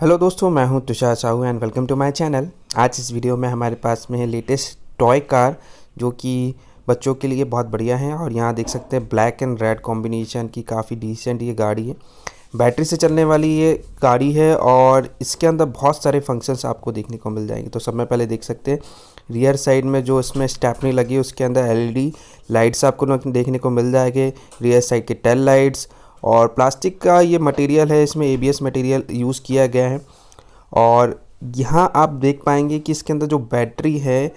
Hello दोस्तों, मैं हूँ Tushar Sahu and welcome to my channel आज इस वीडियो में हमारे पास में है लेटेस्ट टॉय कार जो कि बच्चों के लिए बहुत बढ़िया है और यहाँ देख सकते हैं ब्लैक एंड रेड कॉम्बिनेशन की काफ़ी डिसेंट ये गाड़ी है। बैटरी से चलने वाली ये गाड़ी है और इसके अंदर बहुत सारे फ़ंक्शंस आपको देखने को मिल जाएँगे। तो सब में पहले देख सकते हैं रियर साइड में जो इसमें स्टेपनी लगी है उसके अंदर एलईडी लाइट्स आपको देखने को मिल जाएँगे। रियर साइड के टेल लाइट्स और प्लास्टिक का ये मटेरियल है, इसमें एबीएस मटेरियल यूज़ किया गया है। और यहाँ आप देख पाएँगे कि इसके अंदर जो बैटरी है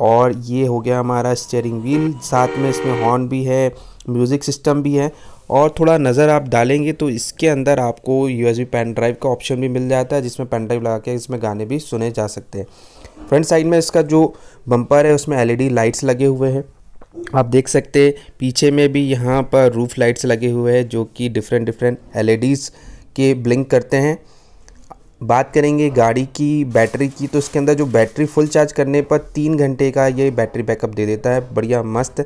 और ये हो गया हमारा स्टेयरिंग व्हील साथ में इसमें हॉर्न भी है म्यूज़िक सिस्टम भी है। और थोड़ा नज़र आप डालेंगे तो इसके अंदर आपको यूएसबी पेन ड्राइव का ऑप्शन भी मिल जाता है, जिसमें पेन ड्राइव लगा के इसमें गाने भी सुने जा सकते हैं। फ्रंट साइड में इसका जो बम्पर है, उसमें एलईडी लाइट्स लगे हुए हैं। आप देख सकते हैं, पीछे में भी यहाँ पर रूफ लाइट्स लगे हुए हैं, जो कि डिफरेंट डिफरेंट एलईडीज़ के ब्लिंक करते हैं। बात करेंगे गाड़ी की बैटरी की तो इसके अंदर जो बैटरी फुल चार्ज करने पर तीन घंटे का ये बैटरी बैकअप दे देता है। बढ़िया मस्त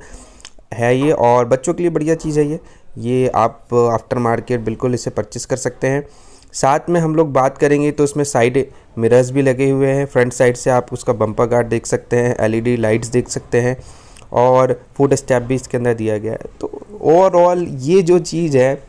है ये, और बच्चों के लिए बढ़िया चीज़ है ये। ये आप आफ्टर मार्केट बिल्कुल इसे परचेस कर सकते हैं। साथ में हम लोग बात करेंगे तो उसमें साइड मिरर्स भी लगे हुए हैं। फ्रंट साइड से आप उसका बम्पर गार्ड देख सकते हैं एलईडी लाइट्स देख सकते हैं। और फ़ूड स्टेप भी इसके अंदर दिया गया है। तो ओवरऑल ये जो चीज़ है,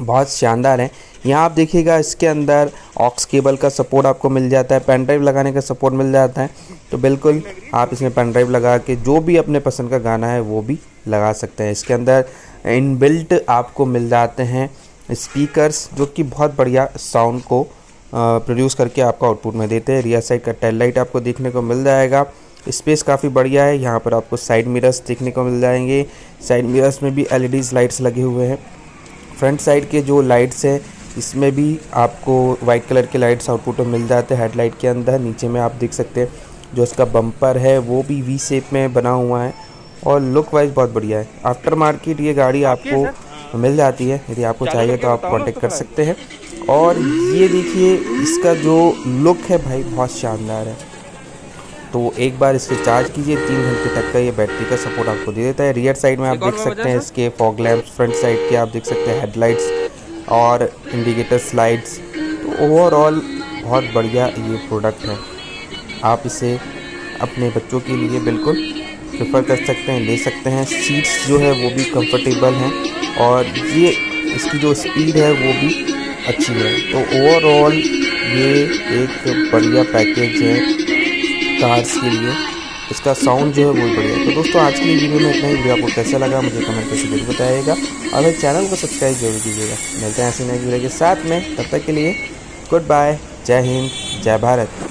बहुत शानदार है। यहाँ आप देखिएगा, इसके अंदर ऑक्स केबल का सपोर्ट आपको मिल जाता है पेन ड्राइव लगाने का सपोर्ट मिल जाता है। तो बिल्कुल आप इसमें पेन ड्राइव लगा के जो भी अपने पसंद का गाना है, वो भी लगा सकते हैं। इसके अंदर इनबिल्ट आपको मिल जाते हैं स्पीकर्स जो कि बहुत बढ़िया साउंड को प्रोड्यूस करके आपको आउटपुट में देते हैं। रियर साइड का टेल लाइट आपको देखने को मिल जाएगा। स्पेस काफ़ी बढ़िया है। यहाँ पर आपको साइड मिरर्स देखने को मिल जाएँगे। साइड मिरर्स में भी एलईडी लाइट्स लगे हुए हैं। फ्रंट साइड के जो लाइट्स हैं इसमें भी आपको वाइट कलर के लाइट्स आउटपुट में मिल जाते हैं हेडलाइट के अंदर। नीचे में आप देख सकते हैं जो इसका बम्पर है वो भी वी शेप में बना हुआ है और लुक वाइज बहुत बढ़िया है। आफ्टर मार्केट ये गाड़ी आपको मिल जाती है। यदि आपको चाहिए तो आप कांटेक्ट कर सकते हैं। और ये देखिए इसका जो लुक है भाई बहुत शानदार है। तो एक बार इसे चार्ज कीजिए तीन घंटे तक का ये बैटरी का सपोर्ट आपको दे देता है। रियर साइड में आप देख सकते हैं इसके फॉग लैम्प्स फ्रंट साइड के आप देख सकते हैं हेडलाइट्स और इंडिकेटर स्लाइड्स तो ओवरऑल बहुत बढ़िया ये प्रोडक्ट है। आप इसे अपने बच्चों के लिए बिल्कुल प्रेफर कर सकते हैं ले सकते हैं। सीट्स जो है वो भी कंफर्टेबल हैं और ये इसकी जो स्पीड है वो भी अच्छी है। तो ओवरऑल ये एक बढ़िया पैकेज है। कार्स के लिए। इसका साउंड जो है बहुत बढ़िया। है तो दोस्तों, आज की वीडियो में इतना ही। वीडियो आपको कैसा लगा, मुझे कमेंट करके ज़रूर बताइएगा। और मेरे चैनल को सब्सक्राइब ज़रूर कीजिएगा। मिलते हैं ऐसे नए वीडियो के साथ में। तब तक के लिए गुड बाय जय हिंद, जय भारत।